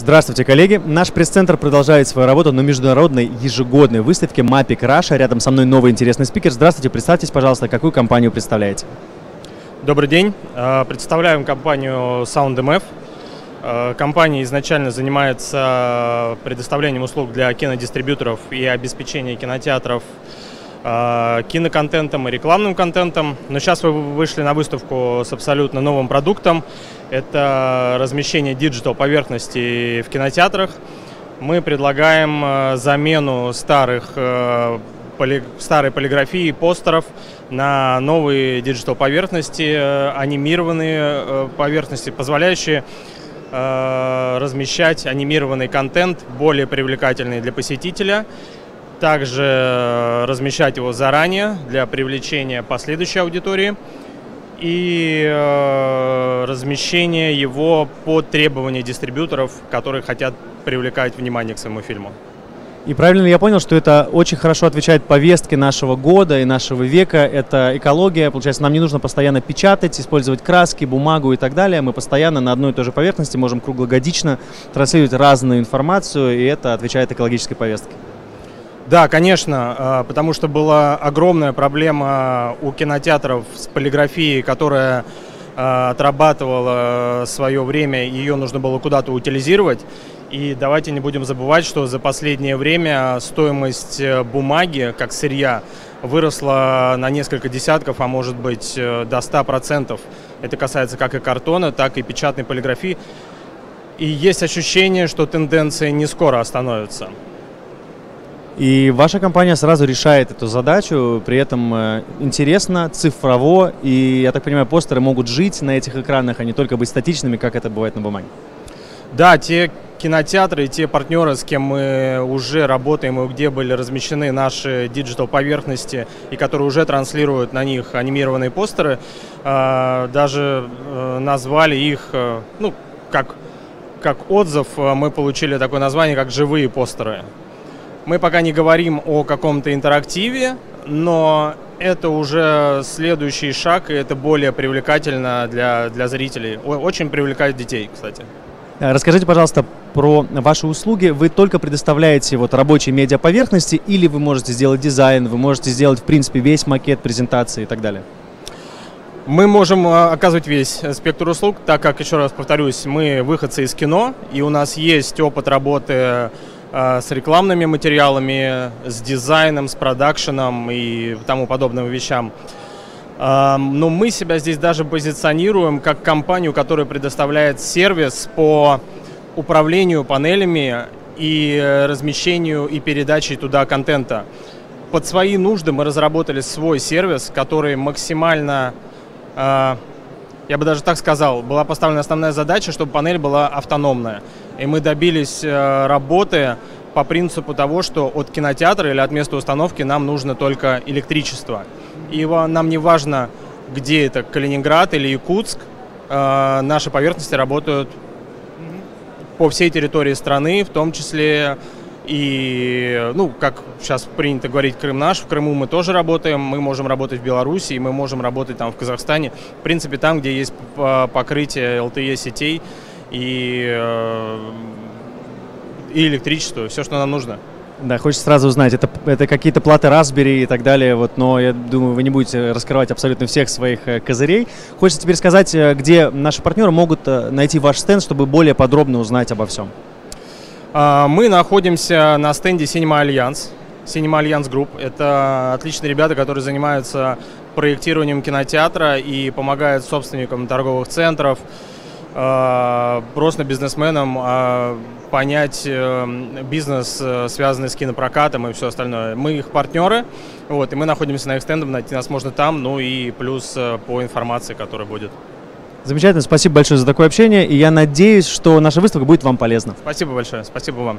Здравствуйте, коллеги! Наш пресс-центр продолжает свою работу на международной ежегодной выставке Mapic Russia. Рядом со мной новый интересный спикер. Здравствуйте, представьтесь, пожалуйста, какую компанию представляете? Добрый день. Э, представляем компанию SoundMF. Э, компания изначально занимается предоставлением услуг для кинодистрибьюторов и обеспечения кинотеатров киноконтентом и рекламным контентом. Но сейчас вы вышли на выставку с абсолютно новым продуктом. Это размещение digital поверхности в кинотеатрах. Мы предлагаем э, замену старых поли, старой полиграфии постеров на новые digital поверхности, анимированные поверхности, позволяющие размещать анимированный контент более привлекательный для посетителя также э, размещать его заранее для привлечения последующей аудитории и э, размещение его по требованию дистрибьюторов, которые хотят привлекать внимание к своему фильму. И правильно я понял, что это очень хорошо отвечает повестке нашего года и нашего века. Это экология. Получается, нам не нужно постоянно печатать, использовать краски, бумагу и так далее. Мы постоянно на одной и той же поверхности можем круглогодично транслировать разную информацию, и это отвечает экологической повестке. Да, конечно, а, потому что была огромная проблема у кинотеатров с полиграфией, которая а, отрабатывала свое время, ее нужно было куда-то утилизировать. И давайте не будем забывать, что за последнее время стоимость э, бумаги как сырья выросла на несколько десятков, а может быть э, до 100%. Это касается как и картона, так и печатной полиграфии. И есть ощущение, что тенденция не скоро остановится. И ваша компания сразу решает эту задачу, при этом э, интересно, цифрово, и, я так понимаю, постеры могут жить на этих экранах, а не только быть статичными, как это бывает на бумаге. Да, те кинотеатры, те партнеры, с кем мы уже работаем и где были размещены наши digital поверхности и которые уже транслируют на них анимированные постеры, э, даже э, назвали их, ну, как, как отзыв, мы получили такое название, как «живые постеры». Мы пока не говорим о каком-то интерактиве, но это уже следующий шаг, и это более привлекательно для, для зрителей. Очень привлекает детей, кстати. Э, расскажите, пожалуйста, про ваши услуги. Вы только предоставляете вот рабочие медиаповерхности или вы можете сделать дизайн, вы можете сделать, в принципе, весь макет презентации и так далее? Мы можем э, оказывать весь спектр услуг, так как, еще раз повторюсь, мы выходцы из кино, и у нас есть опыт работы с рекламными материалами, с дизайном, с продакшеном и тому подобным вещам. Э, но мы себя здесь даже позиционируем как компанию, которая предоставляет сервис по управлению панелями и размещению и передачей туда контента. Под свои нужды мы разработали свой сервис, который максимально, э, я бы даже так сказал, была поставлена основная задача, чтобы панель была автономная. И мы добились э, работы по принципу того, что от кинотеатра или от места установки нам нужно только электричество. И нам не важно, где это, Калининград или Якутск, э, наши поверхности работают по всей территории страны, в том числе и, ну, как сейчас принято говорить, Крым наш, в Крыму мы тоже работаем, мы можем работать в Беларуси, мы можем работать там в Казахстане, в принципе, там, где есть покрытие LTE сетей, и, э, и электричество, все, что нам нужно. Да, хочется сразу узнать, это, это какие-то платы Raspberry и так далее, вот, но я думаю, вы не будете раскрывать абсолютно всех своих э, козырей. Хочется теперь сказать, э, где наши партнеры могут найти ваш стенд, чтобы более подробно узнать обо всем. А, мы находимся на стенде Cinema Alliance. Cinema Alliance Group. Это отличные ребята, которые занимаются проектированием кинотеатра и помогают собственникам торговых центров, просто бизнесменам э, понять э, бизнес, связанный с кинопрокатом и все остальное. Мы их партнеры, вот, и мы находимся на их стендах, найти нас можно там, ну и плюс по информации, которая будет. Замечательно, спасибо большое за такое общение, и я надеюсь, что наша выставка будет вам полезна. Спасибо большое, спасибо вам.